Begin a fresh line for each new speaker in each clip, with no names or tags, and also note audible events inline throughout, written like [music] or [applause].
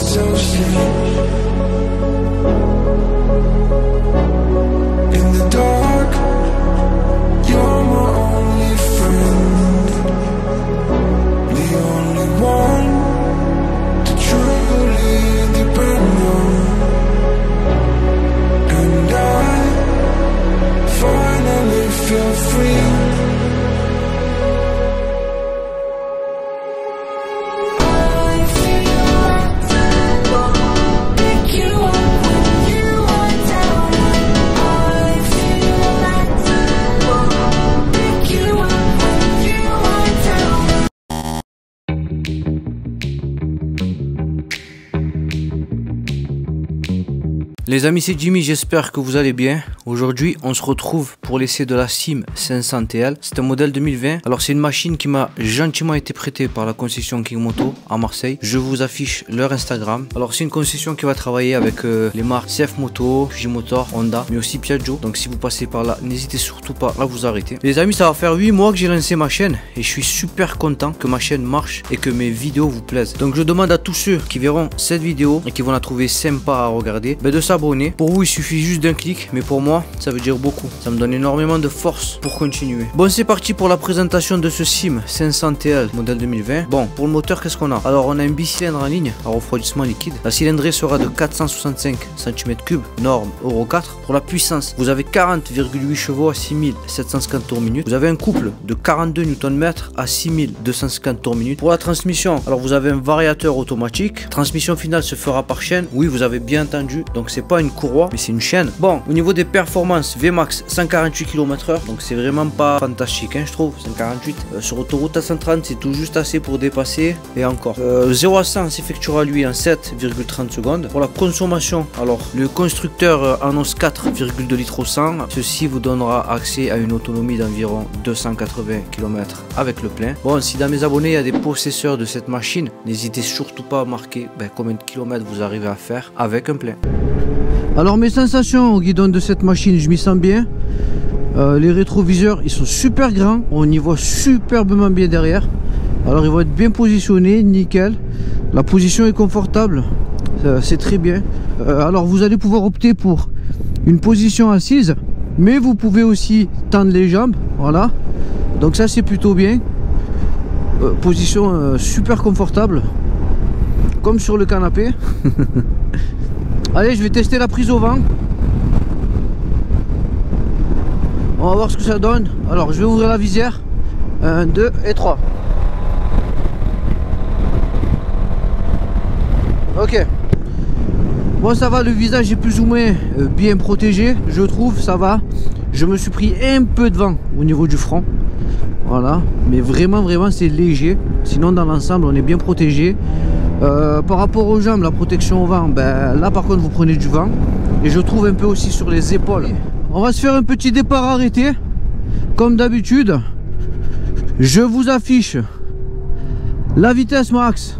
so sweet.
Les amis, c'est Jimmy, j'espère que vous allez bien. Aujourd'hui, on se retrouve pour l'essai de la Sim 500 TL. C'est un modèle 2020. Alors, c'est une machine qui m'a gentiment été prêtée par la concession King Moto à Marseille. Je vous affiche leur Instagram. Alors, c'est une concession qui va travailler avec euh, les marques CF Moto, J-Motor, Honda, mais aussi Piaggio. Donc, si vous passez par là, n'hésitez surtout pas à vous arrêter. Les amis, ça va faire 8 mois que j'ai lancé ma chaîne et je suis super content que ma chaîne marche et que mes vidéos vous plaisent. Donc, je demande à tous ceux qui verront cette vidéo et qui vont la trouver sympa à regarder, de Pour vous, il suffit juste d'un clic, mais pour moi, ça veut dire beaucoup. Ça me donne énormément de force pour continuer. Bon, c'est parti pour la présentation de ce Sim 500 TL modèle 2020. Bon, pour le moteur, qu'est-ce qu'on a? Alors, on a un bicylindre en ligne à refroidissement liquide. La cylindrée sera de 465 cm3, norme Euro 4. Pour la puissance, vous avez 40,8 chevaux à 6750 tours minute. Vous avez un couple de 42 Nm à 6250 tours minute. Pour la transmission, alors vous avez un variateur automatique. Transmission finale se fera par chaîne. Oui, vous avez bien entendu. Donc, c'est pas une courroie, mais c'est une chaîne. Bon, au niveau des performances, VMAX 148 km/h. Donc, c'est vraiment pas fantastique, hein, je trouve. 148. Euh, sur autoroute à 130, c'est tout juste assez pour dépasser. Et encore. Euh, 0 à 100 s'effectuera lui en 7,30 secondes. Pour la consommation, alors le constructeur euh, annonce 4,2 litres au 100. Ceci vous donnera accès à une autonomie d'environ 280 km avec le plein. Bon, si dans mes abonnés il y a des possesseurs de cette machine, n'hésitez surtout pas à marquer ben, combien de kilomètres vous arrivez à faire avec un plein. Alors mes sensations au guidon de cette machine, je m'y sens bien. Euh, les rétroviseurs, ils sont super grands. On y voit superbement bien derrière. Alors ils vont être bien positionnés, nickel. La position est confortable. Euh, C'est très bien. Euh, alors vous allez pouvoir opter pour une position assise. Mais vous pouvez aussi tendre les jambes. Voilà. Donc ça c'est plutôt bien. Position super confortable. Comme sur le canapé. [laughs] Allez, je vais tester la prise au vent. On va voir ce que ça donne. Alors, je vais ouvrir la visière. 1, 2 et 3. Ok. Bon, ça va, le visage est plus ou moins euh, bien protégé, je trouve, ça va. Je me suis pris un peu de vent au niveau du front. Voilà, mais vraiment, vraiment, c'est léger. Sinon, dans l'ensemble, on est bien protégé. Euh, par rapport aux jambes, la protection au vent, ben, là par contre vous prenez du vent. Et je trouve un peu aussi sur les épaules. On va se faire un petit départ arrêté. Comme d'habitude, je vous affiche la vitesse max,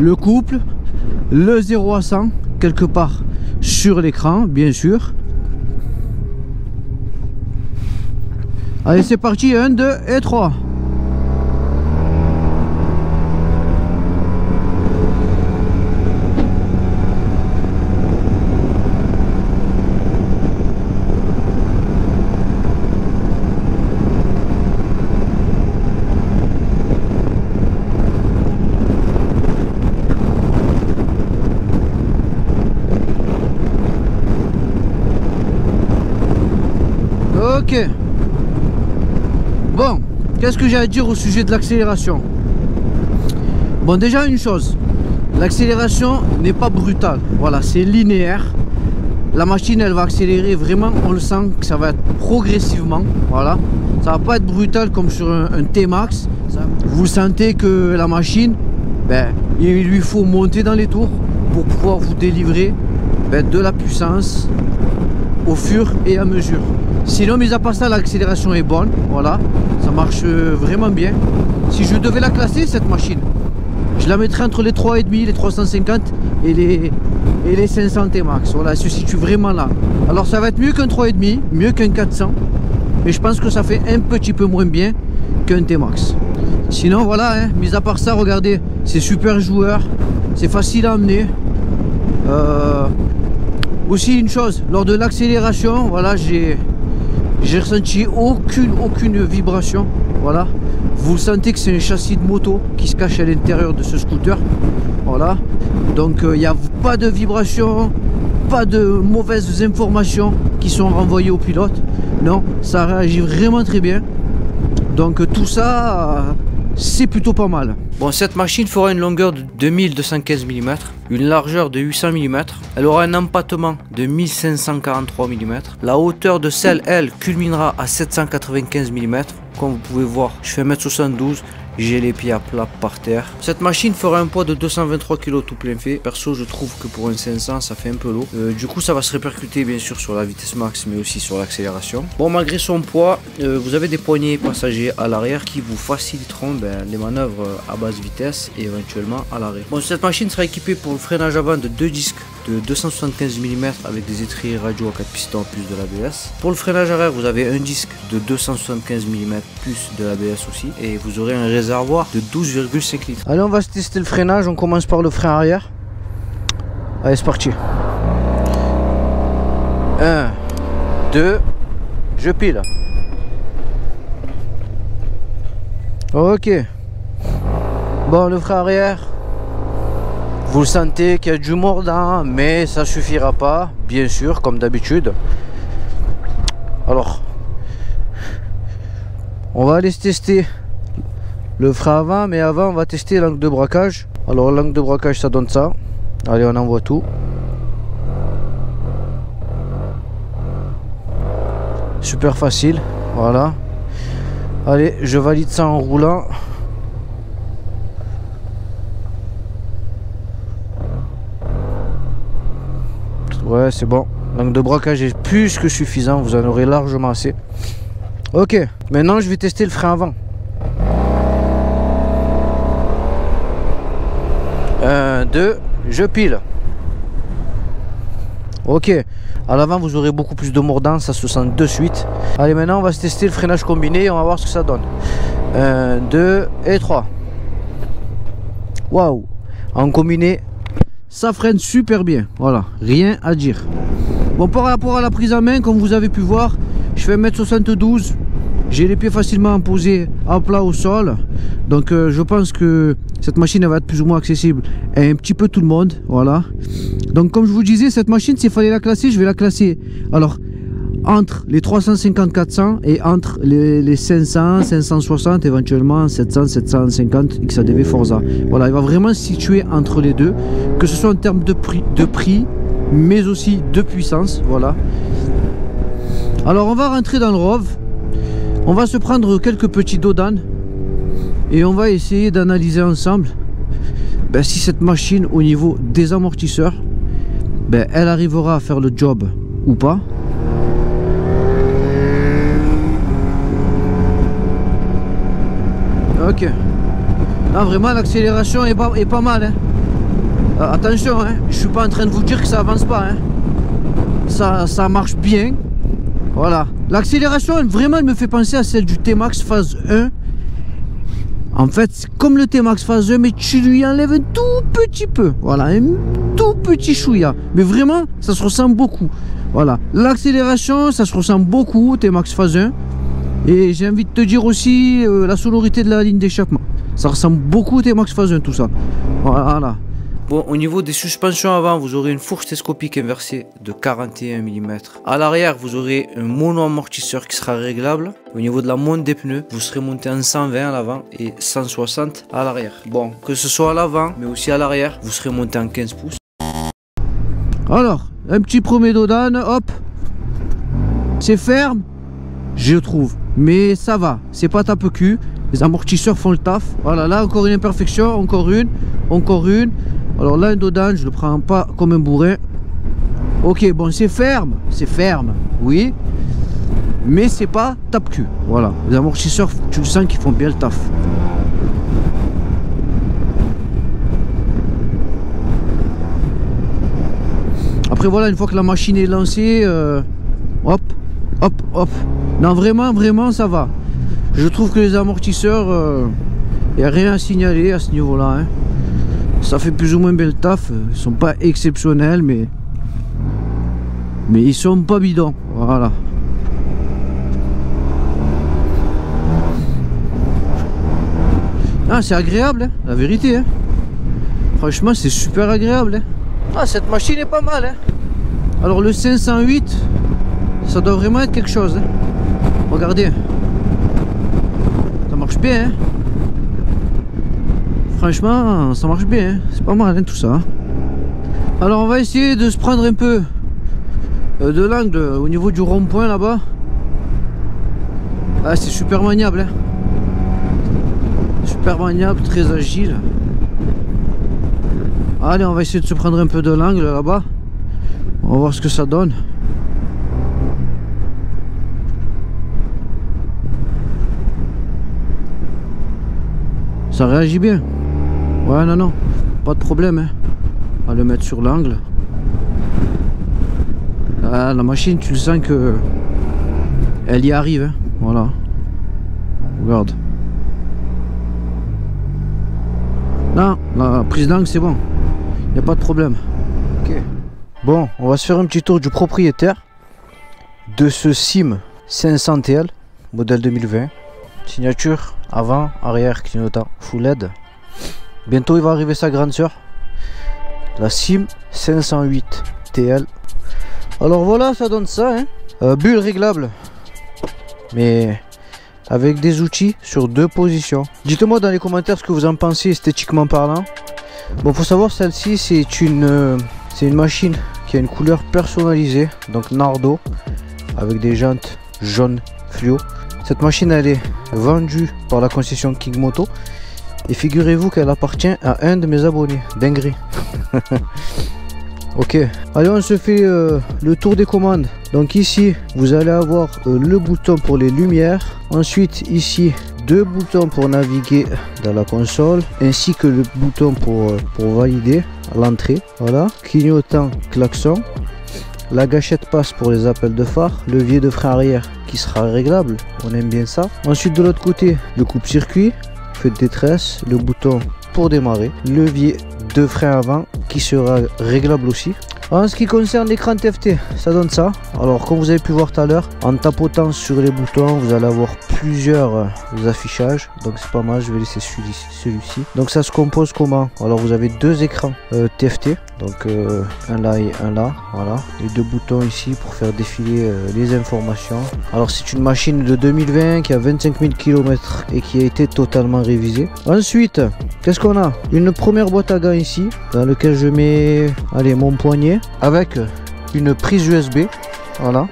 le couple, le 0 à 100, quelque part sur l'écran, bien sûr. Allez, c'est parti, 1, 2 et 3. Ok. Bon, qu'est-ce que j'ai à dire au sujet de l'accélération? Bon, déjà une chose, l'accélération n'est pas brutale. Voilà, c'est linéaire. La machine, elle va accélérer vraiment, on le sent que ça va être progressivement. Voilà, ça va pas être brutal comme sur un, T-Max. Vous sentez que la machine, ben, il lui faut monter dans les tours pour pouvoir vous délivrer ben, de la puissance au fur et à mesure. Sinon, mis à part ça, l'accélération est bonne. Voilà, ça marche euh, vraiment bien. Si je devais la classer, cette machine, je la mettrais entre les 3,5, les 350 et les, et les 500 T-Max. Voilà, elle se situe vraiment là. Alors, ça va être mieux qu'un 3,5, mieux qu'un 400. Mais je pense que ça fait un petit peu moins bien qu'un T-Max. Sinon, voilà, hein, mis à part ça, regardez, c'est super joueur. c'est facile à amener. Euh, aussi une chose, lors de l'accélération, voilà, j'ai j'ai ressenti aucune aucune vibration. Voilà. Vous sentez que c'est un châssis de moto qui se cache à l'intérieur de ce scooter. Voilà. Donc il n'y a pas de vibration, pas de mauvaises informations qui sont renvoyées au pilote. Non, ça réagit vraiment très bien. Donc tout ça, euh, c'est plutôt pas mal.
Bon, cette machine fera une longueur de 2215 mm, une largeur de 800 mm, elle aura un empattement de 1543 mm, la hauteur de selle, elle, culminera à 795 mm, comme vous pouvez voir, je fais 1m72, j'ai les pieds à plat par terre. Cette machine fera un poids de 223 kg tout plein fait. Perso, je trouve que pour un 500, ça fait un peu lourd. Euh, du coup, ça va se répercuter bien sûr sur la vitesse max, mais aussi sur l'accélération. Bon, malgré son poids, euh, vous avez des poignées passagers à l'arrière qui vous faciliteront ben, les manœuvres à basse vitesse et éventuellement à l'arrêt. Bon, cette machine sera équipée pour le freinage avant de deux disques de 275 mm avec des étriers radio à 4 pistons plus de l'ABS. Pour le freinage arrière, vous avez un disque de 275 mm plus de l'ABS aussi et vous aurez un réservoir de 12,5 litres.
Allez, on va tester le freinage. On commence par le frein arrière. Allez, c'est parti. 1, 2, je pile. Ok. Bon, le frein arrière. Vous sentez qu'il y a du mordant, mais ça suffira pas, bien sûr, comme d'habitude. Alors, on va aller tester le frein avant, mais avant on va tester l'angle de braquage. Alors l'angle de braquage ça donne ça. Allez on envoie tout. Super facile, voilà. Allez, je valide ça en roulant. Ouais, c'est bon. L'angle de braquage est plus que suffisant, vous en aurez largement assez. Ok, maintenant je vais tester le frein avant. 1, 2, je pile. Ok, à l'avant vous aurez beaucoup plus de mordant, ça se sent de suite. Allez, maintenant on va se tester le freinage combiné et on va voir ce que ça donne. 1, 2 et 3. Waouh, en combiné, ça freine super bien. Voilà, rien à dire. Bon, par rapport à la prise en main, comme vous avez pu voir, je fais 1m72. J'ai les pieds facilement posés à plat au sol. Donc euh, je pense que cette machine va être plus ou moins accessible à un petit peu tout le monde. Voilà. Donc comme je vous disais, cette machine, s'il fallait la classer, je vais la classer. Alors, entre les 350-400 et entre les, les 500, 560, éventuellement 700, 750 XADV Forza. Voilà, il va vraiment se situer entre les deux, que ce soit en termes de prix, de prix mais aussi de puissance. Voilà. Alors on va rentrer dans le ROV. On va se prendre quelques petits dodanes et on va essayer d'analyser ensemble ben, si cette machine au niveau des amortisseurs, ben, elle arrivera à faire le job ou pas. Non, vraiment, l'accélération est pas, est pas mal. hein. Euh, attention, hein, je suis pas en train de vous dire que ça avance pas. hein. Ça, ça marche bien. Voilà. L'accélération, vraiment, elle me fait penser à celle du T-Max phase 1. En fait, c'est comme le T-Max phase 1, mais tu lui enlèves un tout petit peu. Voilà, un tout petit chouïa. Mais vraiment, ça se ressent beaucoup. Voilà. L'accélération, ça se ressent beaucoup au T-Max phase 1. Et j'ai envie de te dire aussi euh, la sonorité de la ligne d'échappement. Ça ressemble beaucoup au T-Max phase 1, tout ça. Voilà.
Bon, au niveau des suspensions avant, vous aurez une fourche télescopique inversée de 41 mm. À l'arrière, vous aurez un mono-amortisseur qui sera réglable. Au niveau de la monte des pneus, vous serez monté en 120 à l'avant et 160 à l'arrière. Bon, que ce soit à l'avant, mais aussi à l'arrière, vous serez monté en 15 pouces.
Alors, un petit premier dodane, hop. C'est ferme, je trouve. Mais ça va, c'est pas tape cul. Les amortisseurs font le taf. Voilà, là encore une imperfection, encore une, encore une. Alors là, un dodane, je le prends pas comme un bourrin. Ok, bon, c'est ferme, c'est ferme, oui. Mais c'est pas tape cul. Voilà, les amortisseurs, tu sens qu'ils font bien le taf. Après voilà, une fois que la machine est lancée, euh, hop, hop, hop. Non, vraiment, vraiment, ça va. Je trouve que les amortisseurs, il n'y a rien à signaler à ce niveau-là. hein. Ça fait plus ou moins bien le taf. Ils sont pas exceptionnels, mais. Mais ils sont pas bidons. Voilà. Ah, c'est agréable, hein, la vérité. hein. Franchement, c'est super agréable. Ah, cette machine est pas mal. Alors, le 508, ça doit vraiment être quelque chose. Regardez. Ça marche bien. hein. Franchement, ça marche bien. hein. C'est pas mal hein, tout ça. Alors, on va essayer de se prendre un peu euh, de l'angle au niveau du rond-point là-bas. Ah, c'est super maniable. Super maniable, très agile. Allez, on va essayer de se prendre un peu de l'angle là-bas. On va voir ce que ça donne. Ça réagit bien. Ouais, non, non. Pas de problème. Hein. On va le mettre sur l'angle. Ah, la machine, tu le sens que elle y arrive. hein. Voilà. Regarde. Non, la prise d'angle, c'est bon. Il a pas de problème. Ok. Bon, on va se faire un petit tour du propriétaire de ce SIM 500 TL, modèle 2020. Signature avant, arrière, clignotant, full LED. Bientôt, il va arriver sa grande sœur, la SIM 508 TL. Alors voilà, ça donne ça. Hein. Euh, bulle réglable, mais avec des outils sur deux positions. Dites-moi dans les commentaires ce que vous en pensez esthétiquement parlant. Bon, faut savoir, celle-ci, c'est une, euh, c'est une machine qui a une couleur personnalisée, donc Nardo, avec des jantes jaunes fluo. Cette machine, elle est vendue par la concession King Moto. Et figurez-vous qu'elle appartient à un de mes abonnés, Dinguerie. [laughs] ok, allez, on se fait euh, le tour des commandes. Donc ici, vous allez avoir euh, le bouton pour les lumières. Ensuite, ici, deux boutons pour naviguer dans la console, ainsi que le bouton pour, euh, pour valider l'entrée. Voilà, clignotant, klaxon. La gâchette passe pour les appels de phare, levier de frein arrière qui sera réglable, on aime bien ça. Ensuite de l'autre côté, le coupe-circuit, feu de détresse, le bouton pour démarrer, levier de frein avant qui sera réglable aussi. En ce qui concerne l'écran TFT, ça donne ça. Alors comme vous avez pu voir tout à l'heure, en tapotant sur les boutons, vous allez avoir plusieurs euh, affichages. Donc c'est pas mal, je vais laisser celui-ci. Donc ça se compose comment? Alors vous avez deux écrans euh, TFT. Donc euh, un là et un là. Voilà. Les deux boutons ici pour faire défiler euh, les informations. Alors c'est une machine de 2020 qui a 25 000 km et qui a été totalement révisée. Ensuite, qu'est-ce qu'on a? Une première boîte à gants ici dans lequel je mets allez, mon poignet avec une prise USB. Voilà.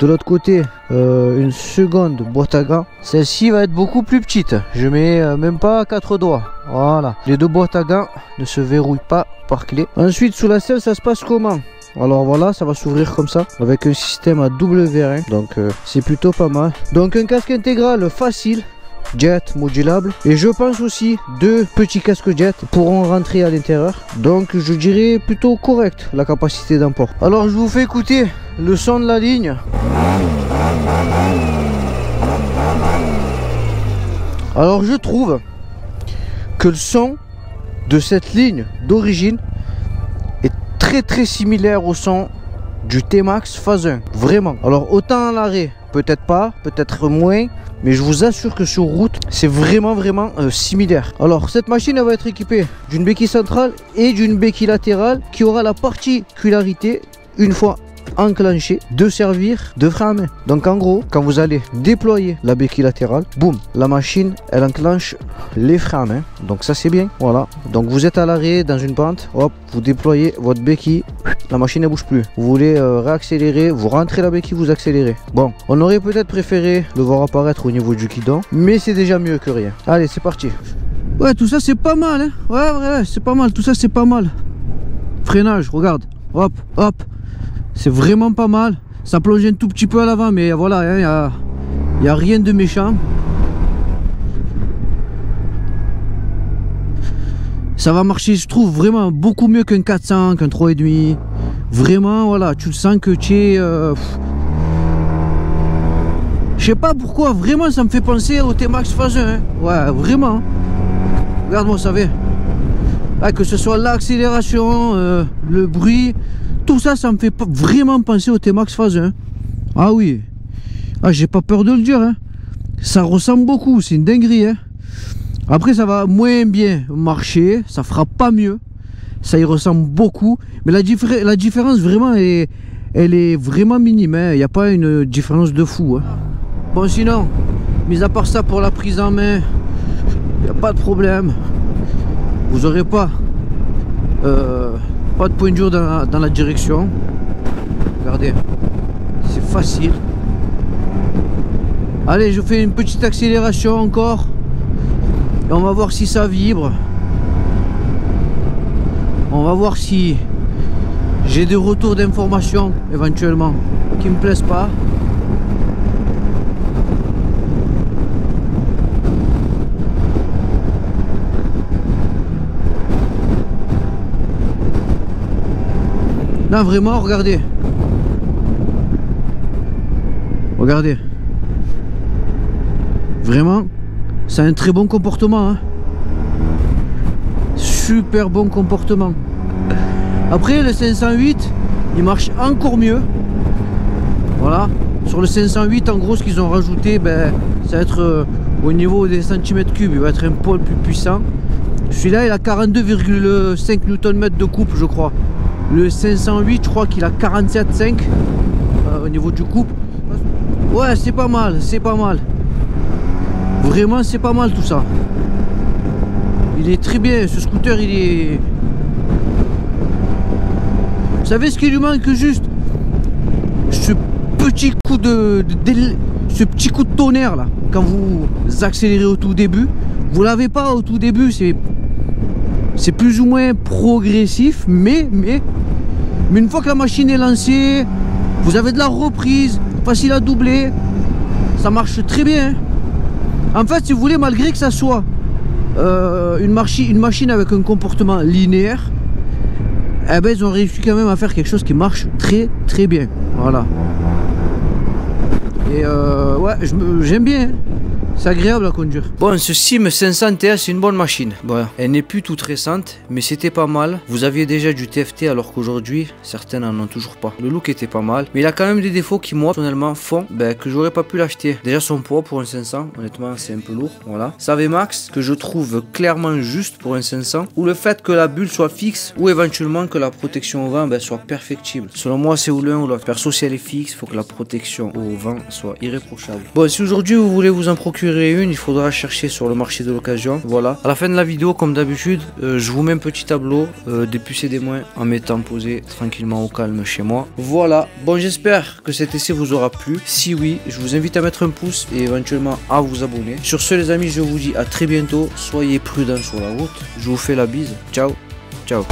De l'autre côté, euh, une seconde boîte à gants. Celle-ci va être beaucoup plus petite. Je mets euh, même pas quatre doigts. Voilà. Les deux boîtes à gants ne se verrouillent pas par clé. Ensuite, sous la selle, ça se passe comment? Alors voilà, ça va s'ouvrir comme ça avec un système à double vérin. Donc euh, c'est plutôt pas mal. Donc un casque intégral facile jet modulable. Et je pense aussi deux petits casques jet pourront rentrer à l'intérieur. Donc je dirais plutôt correct la capacité d'emport alors je vous fais écouter le son de la ligne. Alors je trouve que le son de cette ligne d'origine est très très similaire au son du T-Max phase 1 vraiment. Alors autant à l'arrêt peut-être pas peut-être moins mais je vous assure que sur route c'est vraiment vraiment euh, similaire. Alors cette machine va être équipée d'une béquille centrale et d'une béquille latérale qui aura la particularité une fois enclenché de servir de frein à main donc en gros quand vous allez déployer la béquille latérale boum la machine elle enclenche les freins à main donc ça c'est bien voilà. Donc vous êtes à l'arrêt dans une pente hop vous déployez votre béquille la machine ne bouge plus. Vous voulez euh, réaccélérer vous rentrez la béquille vous accélérez. Bon on aurait peut-être préféré le voir apparaître au niveau du guidon mais c'est déjà mieux que rien. Allez c'est parti. Ouais tout ça c'est pas mal hein. Ouais ouais, ouais c'est pas mal. Tout ça c'est pas mal. Freinage regarde. Hop hop c'est vraiment pas mal. Ça plonge un tout petit peu à l'avant, mais voilà, il hein, n'y a, rien de méchant. Ça va marcher, je trouve, vraiment beaucoup mieux qu'un 400, qu'un 3,5. Vraiment, voilà, tu le sens que tu es... euh, je sais pas pourquoi, vraiment, ça me fait penser au T-Max phase 1. hein. Ouais, vraiment. Regarde-moi, ça va. Ah, que ce soit l'accélération, euh, le bruit, tout ça, ça me fait vraiment penser au T-Max phase 1. Ah oui. Ah, j'ai pas peur de le dire. hein. Ça ressemble beaucoup, c'est une dinguerie. hein. Après, ça va moins bien marcher, ça fera pas mieux. Ça y ressemble beaucoup. Mais la, diffé- la différence, vraiment, elle est, elle est vraiment minime. hein. Il n'y a pas une différence de fou. Bon, sinon, mis à part ça, pour la prise en main, il n'y a pas de problème. Vous aurez pas, euh, pas de point dans la, dans la direction. Regardez, c'est facile. Allez, je fais une petite accélération encore. Et on va voir si ça vibre. On va voir si j'ai des retours d'informations éventuellement qui me plaisent pas. Vraiment, regardez. Regardez. Vraiment, c'est un très bon comportement. hein. Super bon comportement. Après, le 508, il marche encore mieux. Voilà. Sur le 508, en gros, ce qu'ils ont rajouté, ben, ça va être euh, au niveau des centimètres cubes, il va être un poil plus puissant. Celui-là, il a 42,5 Nm de coupe, je crois. Le 508, je crois qu'il a 47,5 euh, au niveau du coupe. Ouais, c'est pas mal, c'est pas mal. Vraiment, c'est pas mal tout ça. Il est très bien, ce scooter, il est... Vous savez ce qui lui manque juste? Ce petit coup de, Ce petit coup de tonnerre là, quand vous accélérez au tout début. Vous l'avez pas au tout début, c'est... C'est plus ou moins progressif, mais, mais... Une fois que la machine est lancée, vous avez de la reprise, facile à doubler. Ça marche très bien. hein. En fait, si vous voulez, malgré que ça soit euh, une, machine avec un comportement linéaire, eh ben, ils ont réussi quand même à faire quelque chose qui marche très très bien. Voilà. Et euh, ouais, j'aime bien. C'est agréable à conduire.
Bon, ce Sim 500 TS, c'est une bonne machine. Bon, elle n'est plus toute récente, mais c'était pas mal. Vous aviez déjà du TFT alors qu'aujourd'hui, certains n'en ont toujours pas. Le look était pas mal, mais il a quand même des défauts qui, moi, personnellement, font ben, que j'aurais pas pu l'acheter. Déjà, son poids pour un 500, honnêtement, c'est un peu lourd. Voilà. Sa VMAX, que je trouve clairement juste pour un 500, ou le fait que la bulle soit fixe, ou éventuellement que la protection au vent ben, soit perfectible. Selon moi, c'est ou l'un ou l'autre. Perso, si elle est fixe, faut que la protection au vent soit irréprochable. Bon, si aujourd'hui vous voulez vous en procurer une, il faudra chercher sur le marché de l'occasion. Voilà. À la fin de la vidéo, comme d'habitude, euh, je vous mets un petit tableau euh, des plus et des moins en m'étant posé tranquillement au calme chez moi. Voilà. Bon, j'espère que cet essai vous aura plu. Si oui, je vous invite à mettre un pouce et éventuellement à vous abonner. Sur ce, les amis, je vous dis à très bientôt. Soyez prudents sur la route. Je vous fais la bise. Ciao. Ciao.